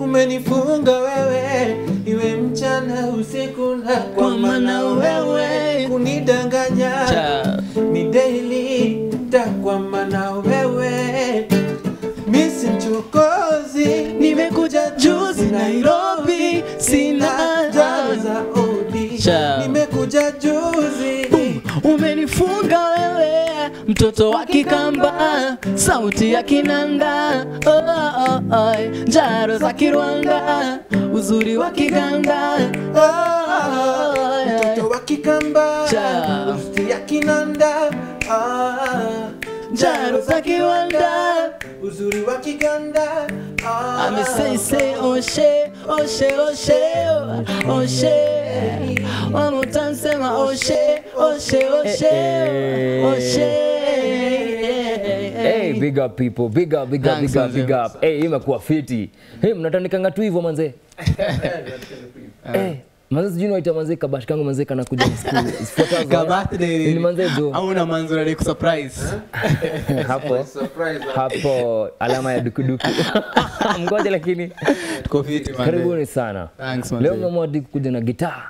umenifunga wewe iwe mchana usiku na kwa maana wewe kunidanganya ni daily kwa maana wewe misi mchokozi nimekuja juzi Nairobi mtoto wa kikamba sauti ya kinanda oh, oh, oh. njaro za kirwanda uzuri wa kiganda oh, oh, oh. mtoto wa kikamba sauti ya kinanda ah, njaro za Kirwanda, uzuri wa kiganda ah, ameseise oshe oshe oshe oshe wamutamsema oshe oshe oshe oshe Hey, big up people, big up, big up, big up, big manze. up. Hey, imekuwa fiti. Hey, mnatanikanga tu hivyo manze. Hey, manze sijui naita manze kabashi kangu manze kana kuja Ni manze jo. au una manzura ni kusurprise Hapo. surprise Hapo alama ya dukuduku. Mgoje lakini tuko fiti manze karibuni sana. Thanks, manze. Leo mnaamua kuja na gitaa.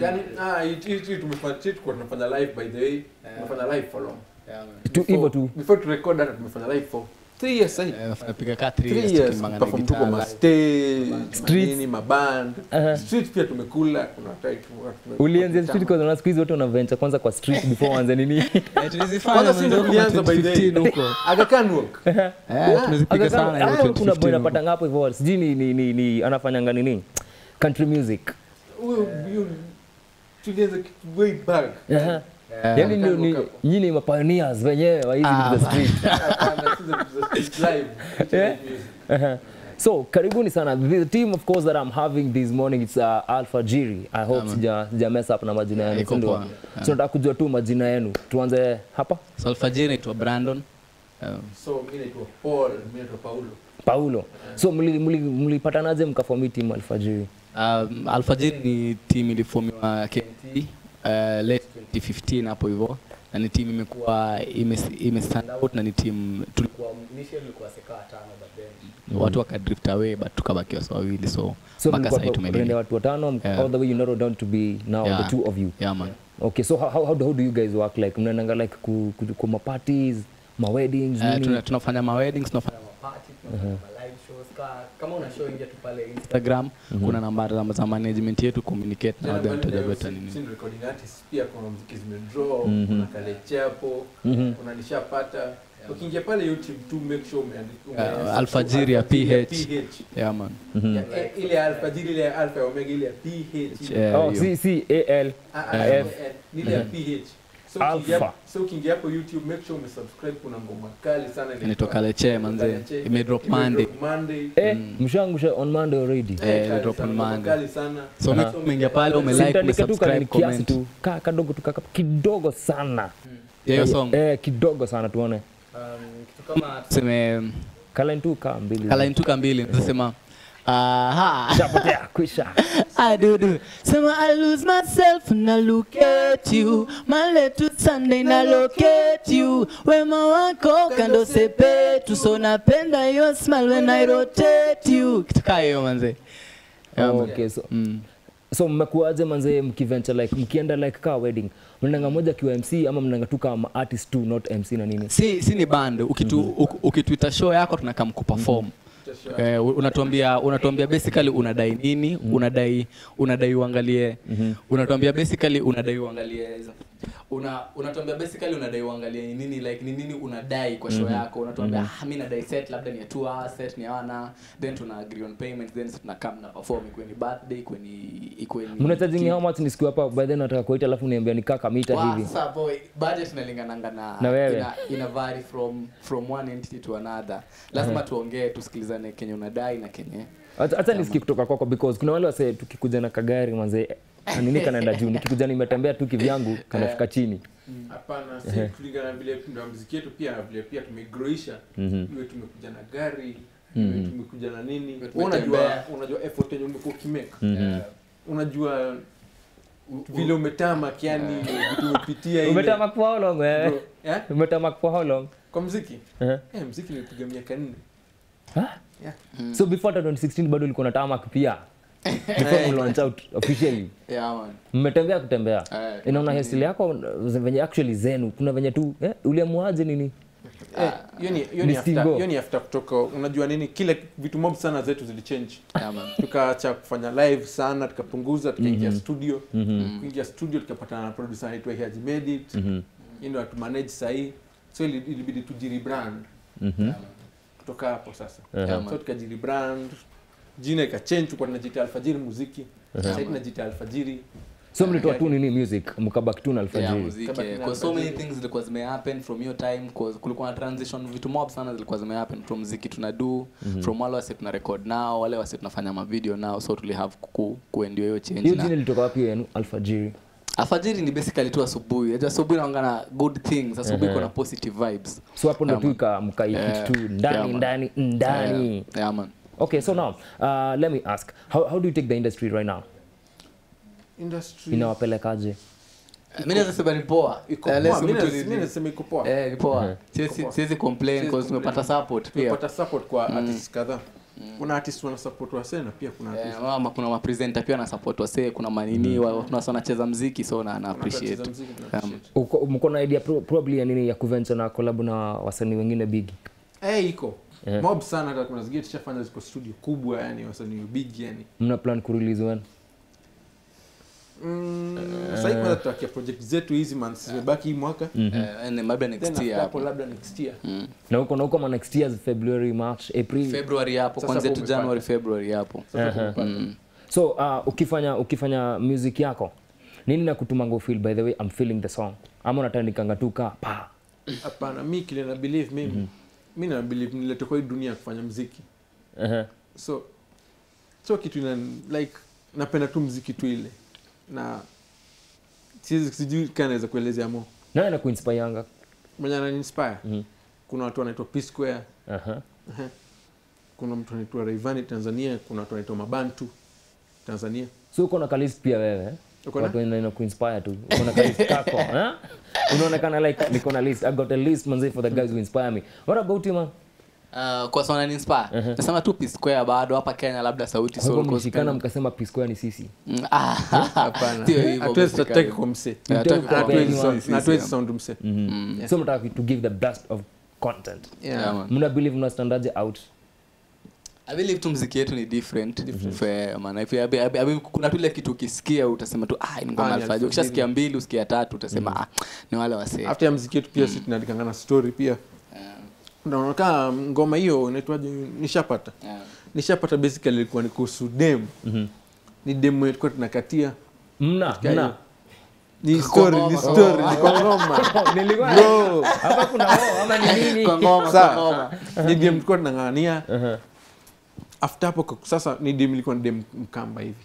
yani ah it it tumefanya tunafanya live by the way tumefanya live for long Tu hivyo tu. before to record hata tumefanya live for 3 years sasa Eh, ka 3 3 years years. tukimangana perform tuko guitar ma live. stage Streets. nini maband street pia tumekula kuna time tume- street kwa sababu siku hizi watu wanaventure kwanza kwa street before waanze nini. Tulizifanya tulianza by the 2015 huko. Aga can walk Eh, tumezipiga sana hiyo kuna boy anapata ngapo hivyo sijui ni, ni, ni, ni anafanyanga nini? Country music. Huyo tulianza way back. Eh, Yaani ndio ni nyinyi ni mapioneers wenyewe wa hizi Ah. za street. Za street live Yeah. Aha. So karibuni sana the team of course that I'm having this morning it's uh, Alpha Jiri. I hope sija sija mess up na majina yenu. Yeah, yeah. ndio? So nataka kujua tu majina yenu. Tuanze hapa. So Alpha Jiri naitwa Brandon. Um. so mimi naitwa Paul mimi naitwa Paulo Paulo. So mli- mli- mlipatanaje mkaform team Alpha Jiri? Um, Jiri ni team ilifomiwa KMT uh, late 2015 hapo hivyo na ni timu imekuwa ime, stand out na ni timu tulikuwa initially tulikuwa seka tano but then watu waka drift away but tukabaki wasa wawili so So mpaka mlikuwa sasa rende watu watano Yeah. all the way you narrow down to be now Yeah. the two of you. yeah man Okay, so how, how, how, do, you guys work? Like, mnaendanga like ku, ku, ku ma parties, ma weddings, uh, tunafanya ma weddings tunafanya party tunafanya ma live shows ka, kama una show ingia tu pale Instagram kuna namba za, management yetu communicate na them bali tuja leo beta si- nini si recording artist pia kuna muziki zimedraw kuna kaleche hapo kuna nishapata ukiingia pale youtube tu make sure umeandika alfajiri ya PH. yeah man. Eh, ile alfajiri ile alfa omega ile ya ph oh, si si C A L. Ah, F. ile ya ph So Alpha. so ukiingia hapo youtube make sure umesubscribe kuna ngoma kali sana inatoka Leche manze. Ime Imedrop Monday. Monday. Eh, mshangusha on Monday already. Eh, ime drop on Monday. kali sana so make sure umeingia pale ume like, subscribe, comment tu ka kadogo tu kaka kidogo sana. ya hiyo song Eh, kidogo sana tuone. kitu kama tuseme Kalain tu ka mbili. kalain tuka mbili nasema aha. I do do. Some I lose myself and I look at you. My to Sunday na locate you. Wema wako kando sepetu. So napenda your smile when I rotate you. Kitu kaa hiyo manze. Okay, so Mm. so mmekuaje manze mkiventure like mkienda like ka wedding mnanga moja kiwa MC ama mnanga tu kama artist tu not MC na nini? Si, si ni band ukitu, mm -hmm. ukituita show yako tunakam kuperform Eh, unatuambia unatuambia basically unadai nini? Unadai unadai uangalie. Unatuambia basically unadai uangalie una unatuambia basically unadai uangalie ni nini like ni nini unadai kwa show yako. Unatuambia mm -hmm. ah mimi nadai set labda ni ya 2 hours set ni hawana then tuna agree on payment then tuna come na perform. Ikwe ni birthday ikwe ni ikwe ni Mnacharging how much ni siku hapa by then nataka kuita alafu niambia nikaa kamita mita hivi. sasa boy, budget inalingananga na, Na wewe. ina, ina vary from from one entity to another. Lazima tuongee tusikilizane kenye unadai na kenye Hata nisikie kutoka kwako because kuna wale wase tukikuja na kagari manze nini kanaenda juu nikikuja nimetembea tu kivyangu kanafika chini. hapana si kulingana na vile na mziki yetu pia na vile pia tumegroisha. Iwe tumekuja na gari iwe tumekuja na nini. Unajua unajua effort yenye umekuwa ukimake. Unajua vile umetama kiani vitu umepitia ile. umetama kwa how long wewe? Yeah? umetama kwa how long? Kwa mziki Eh. eh, mziki nilipiga miaka nne. Huh? Yeah. so before 2016 bado ulikuwa na tamak pia before you launch out officially. Yeah, man. mmetembea kutembea. Eh, inaona hestili yako venye actually zenu kuna venye tu eh, uliamuaje nini? Eh, hiyo ni- afta ni after- kutoka unajua nini kile vitu mob sana zetu zilichange Yeah, man. tukaacha kufanya live sana tukapunguza tukaingia studio. Kuingia studio tukapatana na producer anaitwa Haji Medit. Mm ndio atumanage sahii so ilibidi ili- ilibidi tujirebrand kutoka hapo sasa. Yeah, so man. Jina ikachenge kwa tunajiita alfajiri muziki. Sasa tunajiita alfajiri. So mlitoa tu nini music? Mkabaki tu na alfajiri. Yeah, eh, so many things zilikuwa zimehappen from your time. 'cause kulikuwa na transition vitu mob sana zilikuwa zimehappen from muziki tuna do from wale wase tuna record nao wale wase tunafanya mavideo nao so tuli have ku, kuendio hiyo change hiyo jina ilitoka wapi yenu alfajiri? Alfajiri ni basically tu asubuhi. Unajua asubuhi naongana good things. Asubuhi kuna positive vibes. So hapo ndo tu man. ika- Yeah. tu ndani Yeah, man. ndani ndani. Yeah, yeah, man okay so now uh, let me ask how, how do you take the industry right now? Industry. Inawapelekaje? Mimi naweza sema ni poa. Iko Eh, poa mimi nasema iko poa. Eh, ni poa. Siwezi- poa. siwezi complain because tumepata support pia. Tumepata support kwa artists kadhaa. Kuna artists wana support wasee na pia kuna Eh, artists mama kuna mapresenter pia na support wasee kuna manini wa- kuna sana cheza mziki so na, na appreciate. Uko- mko na idea probably ya nini ya kuventure na collab na wasanii wengine big? Eh, iko Yeah. mob sana hata kuna zingine tushafanya ziko studio kubwa yani wasanii big yani. Mna plan kurelease when? Mm, sahii kwanza tutakia project zetu hizi months zimebaki hii mwaka. Eh, and labda next year hapo. labda next year. Mm. na huko na huko ma next year February March April. February hapo kwanza tu january february hapo. Mm. so uh, ukifanya ukifanya music yako nini na kutumanga feel? By the way I'm feeling the song. Ama unatandikanga tu ka pa. Hapana mimi kile na believe mimi mi na believe nilete kwa hii dunia kufanya mziki uh-huh. so so kitu ina like napenda tu mziki tu ile na sijui kaa naweza kuelezea mo nani anakuinspireanga mwenye ananinspire mm-hmm. kuna watu wanaitwa P Square uh-huh. Uh-huh. kuna mtu anaitwa raivani Tanzania kuna watu wanaitwa Mabantu Tanzania so uko na kalis pia wewe? Watu na kuinspire tu. Kako eh? unaonekana like niko na list. I got a list manze for the guys who inspire me. What about you man? Uh, kwa sana ni inspire nasema tu P Square bado hapa Kenya labda sauti Soul, mkasema ni sisi. Mm, ah, hapana. Hatuwezi tutaki kwa mse Yeah, hataki Mtaki kwa- kwa- Hatuwezi sound- mse so to give the best of content. Yeah, yeah, mna believe mnastandaje out I believe tu mziki yetu ni different, Fair, man. If you- kuna tule kitu ukisikia utasema tu ah, ni ngoma Ah, ni ukishasikia mbili usikia tatu utasema ah, ni wale wasee after ya mziki yetu pia si tunaandikanga na story pia. Unaonakaa ngoma hiyo inaitwaje? Nishapata. Yeah. nishapata basically ilikuwa ni kuhusu dem ni demu ilikuwa tunakatia. Mna mna. Ni story ni ngoma. story ni kwa ngoma. Nilikuwa bro. Hapa kuna wao ama ni nini? Kwa ngoma, ngoma. ni dem tulikuwa tunang'ang'ania. Uh-huh. After hapo sasa ni dem ilikuwa ni dem mkamba hivi.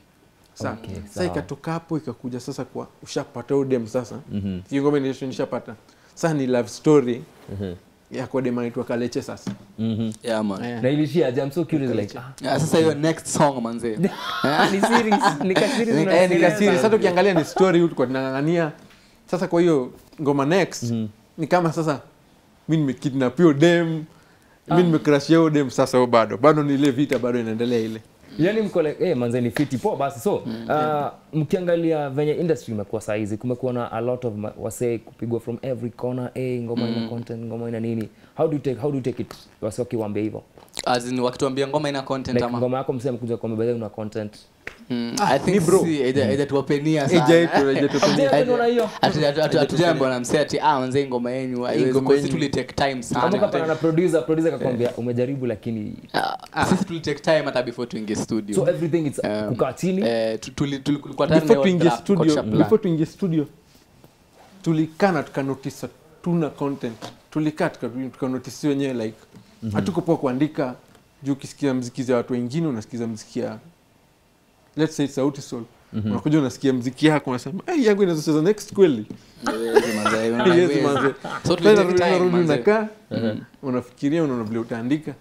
Sa Okay, sa ikatoka hapo ikakuja sasa kwa ushapata udem dem sasa. Mm -hmm. nishapata sasa ni love story mm kaleche sasa. Mhm. Yeah, man. Eh. na ilishia aje? I'm so curious like ah, Yeah, sasa hiyo next song manze ni series nika series Eh, ka series sasa ukiangalia ni story tunang'ang'ania. Sasa kwa hiyo ngoma next ni kama sasa mi nimekidnap hiyo dem mi nimekrashia hiyo dem sasa bado. Bado ni ile vita bado inaendelea ile. Yani mkole eh manze ni fiti. Poa basi so mm. uh, mkiangalia venye industry imekuwa saa hizi kumekuwa na a lot of wase wasee kupigwa from every corner eh ngoma mm. ina content ngoma ina nini. How do you take how do you take it? Wasi wakiwaambia hivyo as in wakituambia ngoma ina content like ama? ngoma yako msema kuja kwa mbele una content. Ah ngoma yenu haiwezi sisi tuli take time producer producer akakwambia umejaribu lakini Ah, sisi tuli take time hata before tuingie studio. So everything it's kukaa chini. Eh, tuli- tuli- kulikuwa before tuingie studio tulikana tuna content. Tulikaa tuka- tukanotisi wenyewe like hatukupoa kuandika juu ukisikia mziki za watu wengine unasikiza mziki ya let's say sauti sol. Unakuja unasikia mziki yako unasema hey, yangu inazocheza next kweli. Manze. unakaa unafikiria unaona vile utaandika.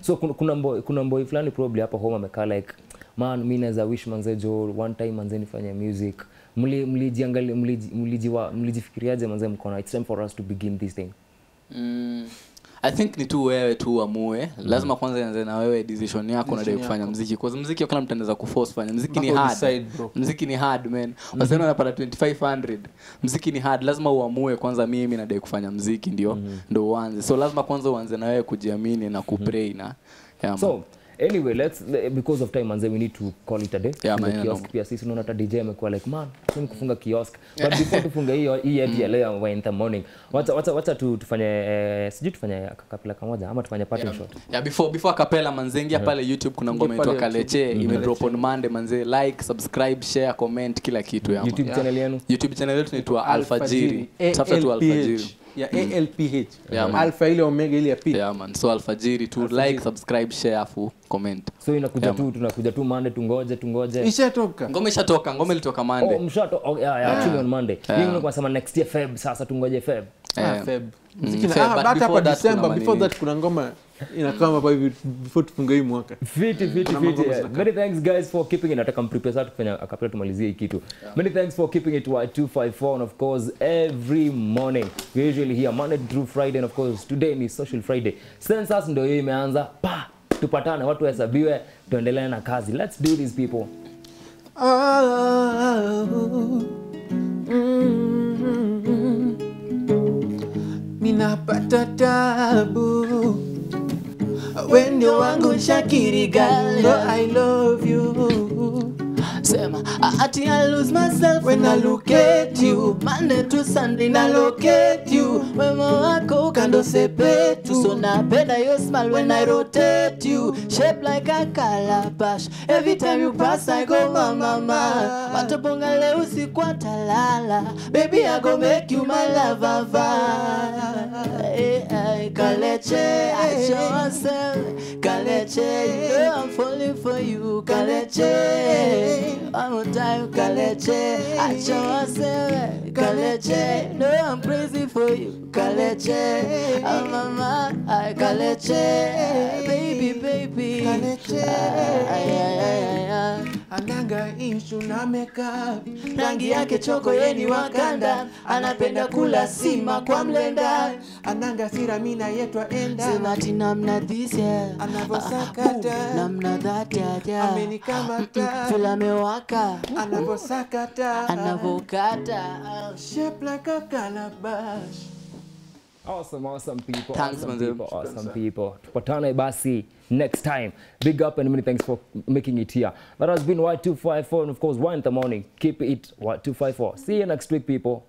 So kuna, kuna mboi kuna mboi fulani probably hapa home amekaa like man mi naweza wish manze jo one time manze nifanye music. Mli- mlijiangali- mliji- mlijifikiriaje manze mkona it's time for us to begin this thing. Mm, i think ni tu wewe tu uamue. Lazima kwanza ianze na wewe decision yako nadai kufanya mziki kwa sababu mziki kila mtu anaweza kuforce fanya. Mziki ni hard. udecide, mziki ni hard man. Wasana wanapata 2500 mziki ni hard. Lazima uamue kwanza mimi nadai kufanya mziki ndio ndo uanze. So lazima kwanza uanze na wewe kujiamini na kupray na yeah, so anyway let's le- because of time manze we need to call it a day. Yeah, man, kiosk no. pia. Sisi unaona hata dj amekuwa like man sini kufunga kiosk. But before tufunge hiyo hii yetu ya leo when the morning. Wacha wacha wacha tu tufanye eh, sijui tufanye kapela kamoja ama tufanye parting shot. Yeah, before before kapela manze ingia pale youtube kuna ngoma inaitwa YouTube. ime drop on monday manze like subscribe share comment kila kitu ya YouTube yeah. channel yenu? Youtube channel yetu inaitwa alfajiri. Tafuta tu alfajiri ya alph Yeah, alpha ile omega ile ya p. Yeah, man. So alfajiri tu like subscribe share afu comment. So inakuja Yeah, tu tunakuja tu mande tungoje tungoje. Ishatoka. Ngome ishatoka ngome ilitoka mande Oh, mshato oh, yeah, yeah, actually on Monday. Hiyo kwa sema next year Feb, sasa tungoje Feb. Ah, Eh, mm, ah, kuna before manini. that kuna ngoma inakama hapa hivi before tufunge hii mwaka Fiti, fiti, Kuna fiti. mambo yeah. zinakaa. Many thanks guys for keeping it. Nataka mprepare sasa kufanya akapita tumalizie hii kitu. Many thanks for keeping it to 254 and of course every morning. We usually here Monday through Friday and of course today ni social Friday. Census ndio hiyo imeanza. Pa, tupatane watu wahesabiwe tuendelee na kazi. Let's do these people. Minapata tabu wendo wangu shakiri i love you. Sema ati I lose myself when i look at you. Monday to Sunday na locate you. Wema kando sepetu so napenda your smile when I rotate you. Shape like a calabash. Every time you pass I go mama mama wataponga leo atalala. Baby I go make you my lover eh, eh, Kaleche I show myself Kaleche you I'm falling for you. Kaleche one more time Kaleche I show myself Kaleche no I'm crazy for you. Kaleche oh mama ay, Kaleche. Baby baby. Kaleche. ay, ay, ay, ay, ananga ishu na makeup. Rangi yake choko yeni wakanda. anapenda kula sima kwa mlenda. Ananga sira mina yetwa enda. Semati namna this yeah. Anavyosakata. namna that yeah, yeah. amenikamata. Vile amewaka. Anavosakata. anavokata shape like a calabash Awesome, awesome people. Thanks, awesome people, awesome people. Tupatane basi next time. Big up and many thanks for making it here. That has been Y254 and of course, one in the morning. Keep it Y254. See you next week, people.